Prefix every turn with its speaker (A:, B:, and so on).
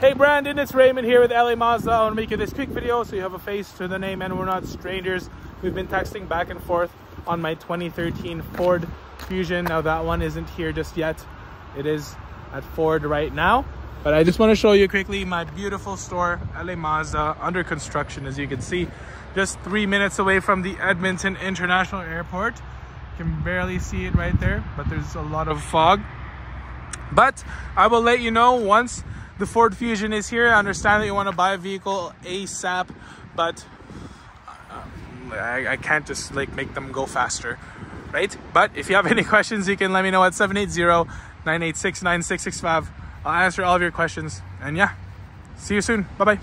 A: Hey Brandon, it's Rhaymon here with LA Mazda. I want to make you this quick video so you have a face to the name and we're not strangers. We've been texting back and forth on my 2013 Ford Fusion. Now that one isn't here just yet. It is at Ford right now. But I just want to show you quickly my beautiful store, LA Mazda, under construction as you can see. Just three minutes away from the Edmonton International Airport. You can barely see it right there, but there's a lot of fog. But I will let you know once the Ford Fusion is here. I understand that you want to buy a vehicle ASAP, but uh, I, I can't just like make them go faster, right? But if you have any questions, you can let me know at 780-986-9665. I'll answer all of your questions. And yeah, see you soon. Bye-bye.